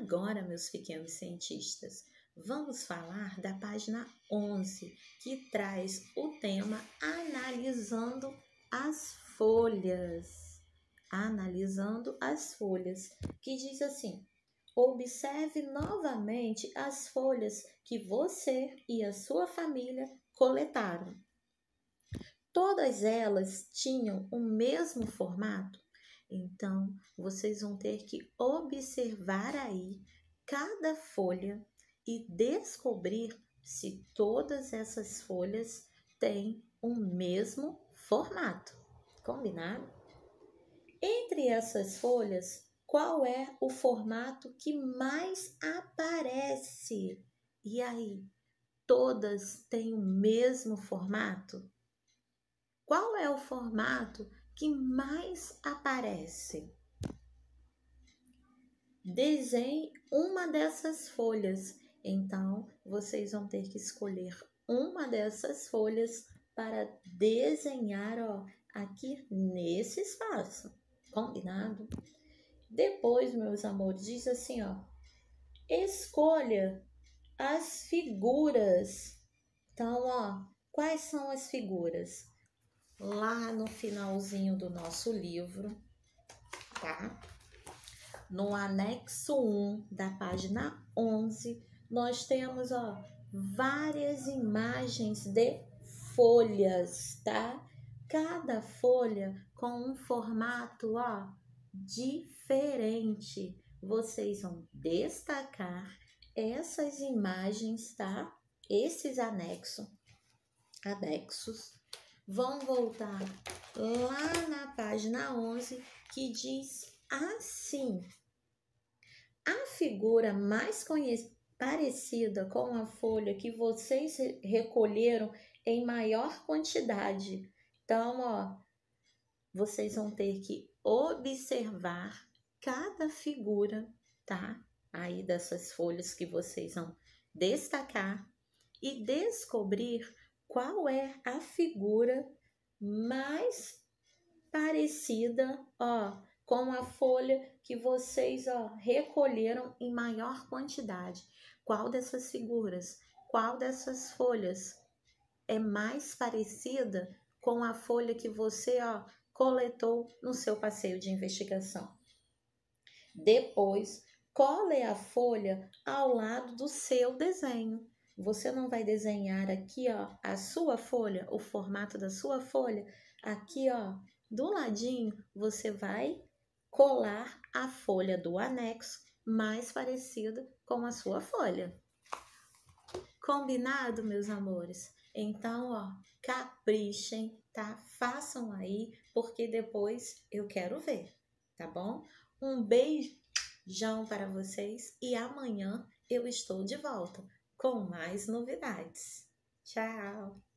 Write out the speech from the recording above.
Agora, meus pequenos cientistas, vamos falar da página 11, que traz o tema analisando as folhas. Analisando as folhas, que diz assim: observe novamente as folhas que você e a sua família coletaram. Todas elas tinham o mesmo formato? Então, vocês vão ter que observar aí cada folha e descobrir se todas essas folhas têm o mesmo formato. Combinado? Entre essas folhas, qual é o formato que mais aparece? E aí, todas têm o mesmo formato? Qual é o formato que mais aparece? Desenhe uma dessas folhas. Então, vocês vão ter que escolher uma dessas folhas para desenhar ó, aqui nesse espaço. Combinado? Depois, meus amores, diz assim, ó. Escolha as figuras. Então, ó, quais são as figuras? Lá no finalzinho do nosso livro, tá? No anexo 1 da página 11, nós temos, ó, várias imagens de folhas, tá? Cada folha com um formato, ó, diferente. Vocês vão destacar essas imagens, tá? Esses anexos, anexos, vão voltar lá na página 11 que diz assim: a figura mais parecida com a folha que vocês recolheram em maior quantidade. Então, ó, vocês vão ter que observar cada figura, tá? Aí dessas folhas que vocês vão destacar e descobrir qual é a figura mais parecida, ó, com a folha que vocês, ó, recolheram em maior quantidade. Qual dessas figuras, qual dessas folhas é mais parecida com a folha que você, ó, coletou no seu passeio de investigação. Depois, cole a folha ao lado do seu desenho. Você não vai desenhar aqui, ó, a sua folha, o formato da sua folha. Aqui, ó, do ladinho, você vai colar a folha do anexo mais parecida com a sua folha. Combinado, meus amores? Então, ó, caprichem, tá? Façam aí, porque depois eu quero ver, tá bom? Um beijão para vocês e amanhã eu estou de volta com mais novidades. Tchau!